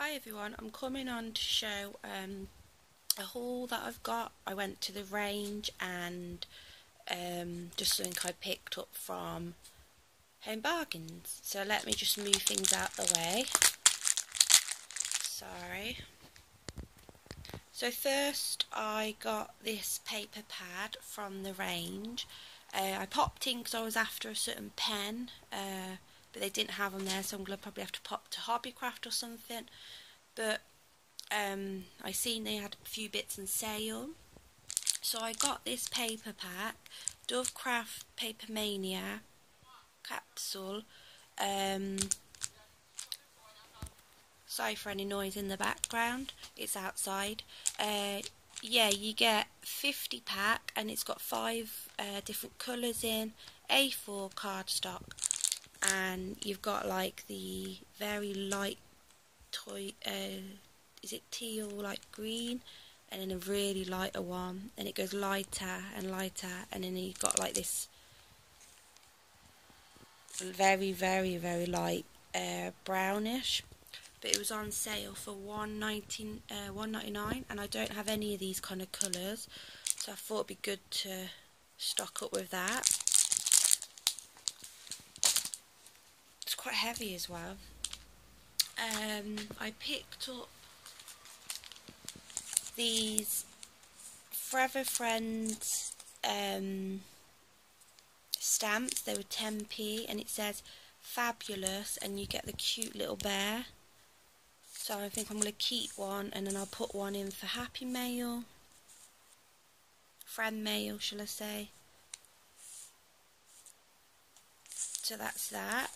Hi everyone, I'm coming on to show um, a haul that I've got. I went to the range and um, just something I picked up from Home Bargains. So let me just move things out of the way. Sorry. So first I got this paper pad from the range. Uh, I popped in because I was after a certain pen. Uh, but they didn't have them there, so I'm going to probably have to pop to Hobbycraft or something. But um, I seen they had a few bits in sale. So I got this paper pack, Dovecraft Papermania capsule. Um, sorry for any noise in the background, it's outside. Uh, yeah, you get 50 pack and it's got five uh, different colours in, A4 cardstock and you've got like the very light toy uh, is it teal or like green? And then a really lighter one and it goes lighter and lighter and then you've got like this very very very light uh, brownish. But it was on sale for 119 uh, 199 and I don't have any of these kind of colours so I thought it'd be good to stock up with that quite heavy as well. Um, I picked up these Forever Friends um, stamps. They were 10p and it says fabulous and you get the cute little bear. So I think I'm going to keep one and then I'll put one in for Happy Mail. Friend Mail, shall I say. So that's that.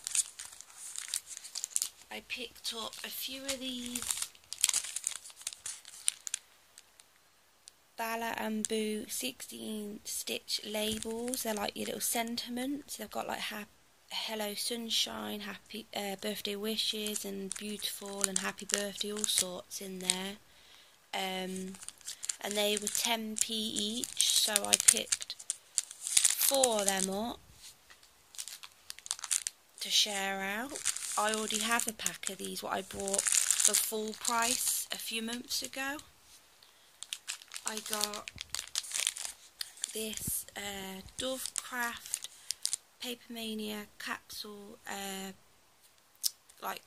I picked up a few of these Bala and Boo 16 stitch labels. They're like your little sentiments. They've got like hello sunshine, happy uh, birthday wishes and beautiful and happy birthday, all sorts in there. Um, and they were 10p each, so I picked four of them up to share out. I already have a pack of these, what I bought for full price a few months ago. I got this uh, Dovecraft Papermania capsule uh, like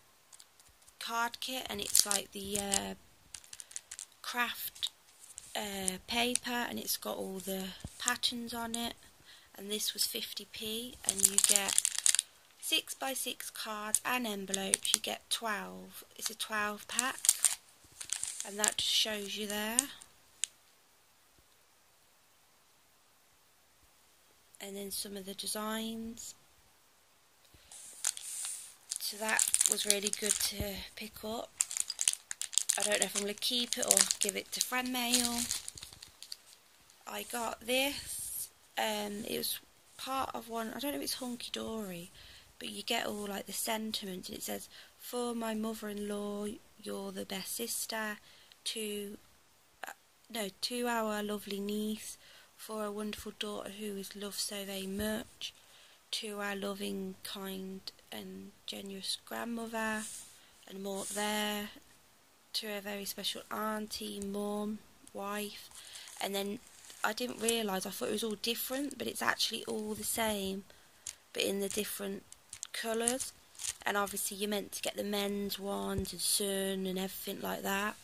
card kit and it's like the uh, craft uh, paper and it's got all the patterns on it and this was 50p and you get 6 by 6 cards and envelopes you get 12 it's a 12 pack. And that just shows you there. And then some of the designs. So that was really good to pick up. I don't know if I'm going to keep it or give it to friend mail. I got this. Um, it was part of one I don't know if it's Hunkydory but you get all like the sentiments and it says for my mother-in-law you're the best sister to uh, no to our lovely niece for a wonderful daughter who is loved so very much to our loving kind and generous grandmother and more there to a very special auntie mum wife. And then I didn't realise I thought it was all different but it's actually all the same but in the different colours. And obviously you're meant to get the men's ones and sun and everything like that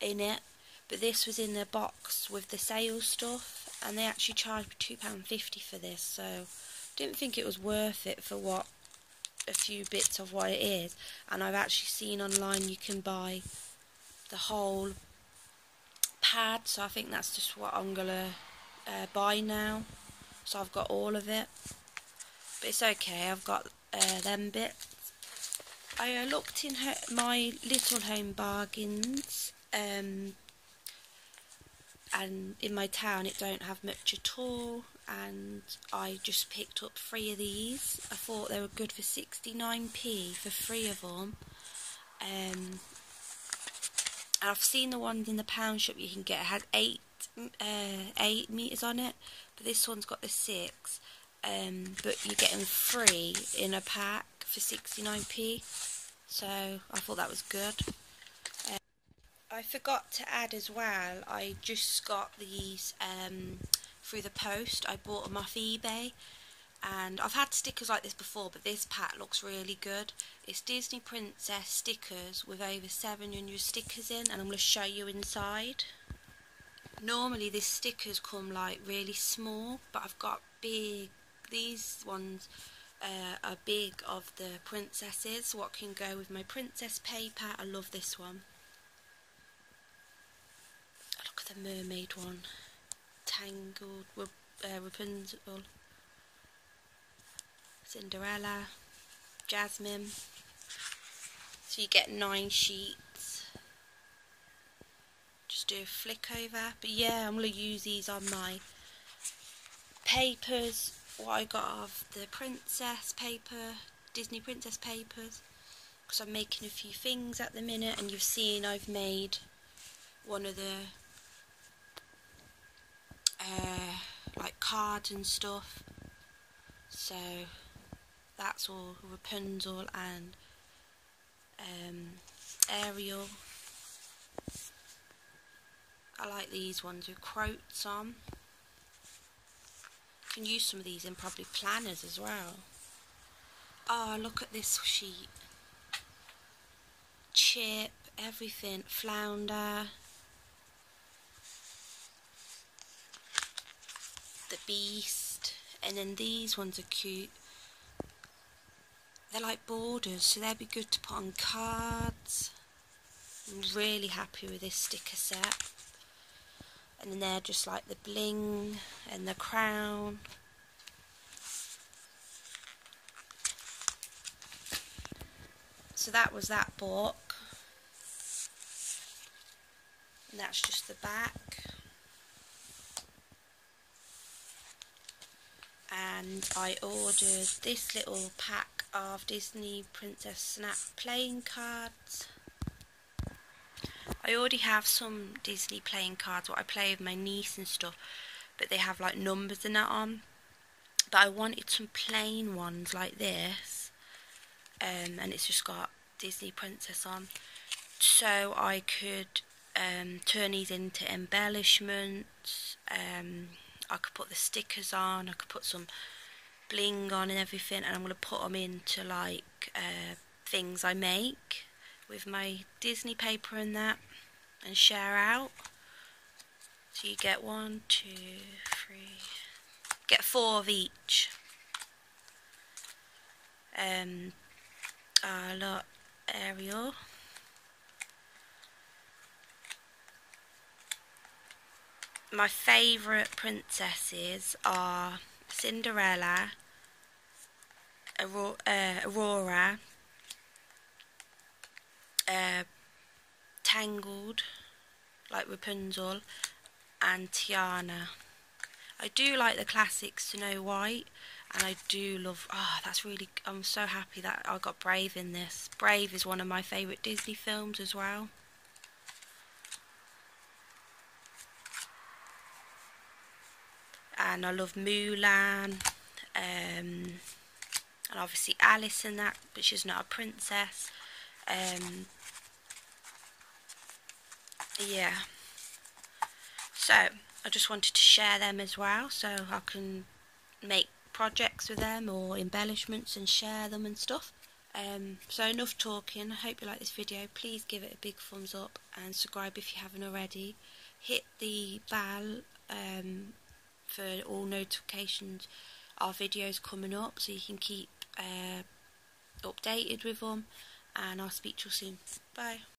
in it. But this was in the box with the sales stuff and they actually charged me £2.50 for this so didn't think it was worth it for what a few bits of what it is. And I've actually seen online you can buy the whole pad so I think that's just what I'm gonna uh, buy now. So I've got all of it. But it's okay I've got uh, them bits. I uh, looked in her, my little home bargains um, and in my town it don't have much at all and I just picked up three of these. I thought they were good for 69p for three of them. Um, I've seen the ones in the pound shop you can get. It has eight, uh, eight meters on it, but this one's got the six um, but you're getting three in a pack for 69p so I thought that was good I forgot to add as well, I just got these um, through the post. I bought them off eBay and I've had stickers like this before but this pack looks really good. It's Disney Princess stickers with over 700 stickers in and I'm going to show you inside. Normally these stickers come like really small but I've got big, these ones uh, are big of the princesses, what can go with my princess paper. I love this one. Look at the mermaid one. Tangled, uh, Rapunzel, Cinderella, Jasmine. So you get nine sheets. Just do a flick over. But yeah, I'm going to use these on my papers. What I got of the princess paper, Disney princess papers. Because I'm making a few things at the minute and you've seen I've made one of the uh, like cards and stuff. So that's all Rapunzel and um, Ariel. I like these ones with quotes on. Can use some of these in probably planners as well. Oh, look at this sheet. Chip, everything, flounder. The beast. And then these ones are cute. They're like borders, so they'd be good to put on cards. I'm really happy with this sticker set. And then they're just like the bling and the crown. So that was that book. And that's just the back. And I ordered this little pack of Disney Princess Snap playing cards. I already have some Disney playing cards what I play with my niece and stuff but they have like numbers in that on. But I wanted some plain ones like this um, and it's just got Disney Princess on. So I could um, turn these into embellishments um, I could put the stickers on I could put some bling on and everything and I'm going to put them into like uh, things I make with my Disney paper and that and share out. So you get one, two, three, get four of each. Um, uh, look, Ariel. My favourite princesses are Cinderella, uh, Aurora, uh, Tangled, like Rapunzel, and Tiana. I do like the classic Snow White, and I do love. Oh, that's really. I'm so happy that I got Brave in this. Brave is one of my favourite Disney films as well. And I love Mulan. Um, and obviously Alice in that, but she's not a princess. Um, yeah. So, I just wanted to share them as well, so I can make projects with them or embellishments and share them and stuff. Um, so enough talking, I hope you like this video, please give it a big thumbs up and subscribe if you haven't already. Hit the bell um, for all notifications our videos coming up so you can keep uh, updated with them and I'll speak to you soon. Bye.